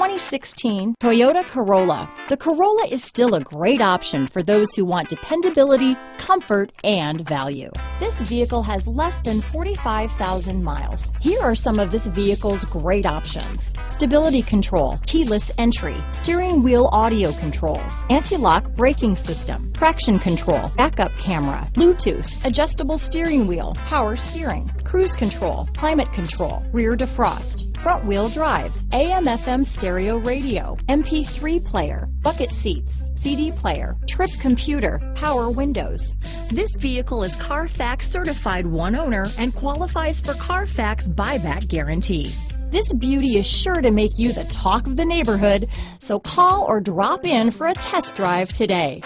2016 Toyota Corolla. The Corolla is still a great option for those who want dependability, comfort, and value. This vehicle has less than 45,000 miles. Here are some of this vehicle's great options. Stability control, keyless entry, steering wheel audio controls, anti-lock braking system, traction control, backup camera, Bluetooth, adjustable steering wheel, power steering, cruise control, climate control, rear defrost, front wheel drive, AM FM stereo radio, MP3 player, bucket seats, CD player, trip computer, power windows. This vehicle is Carfax certified one owner and qualifies for Carfax buyback guarantee. This beauty is sure to make you the talk of the neighborhood, so call or drop in for a test drive today.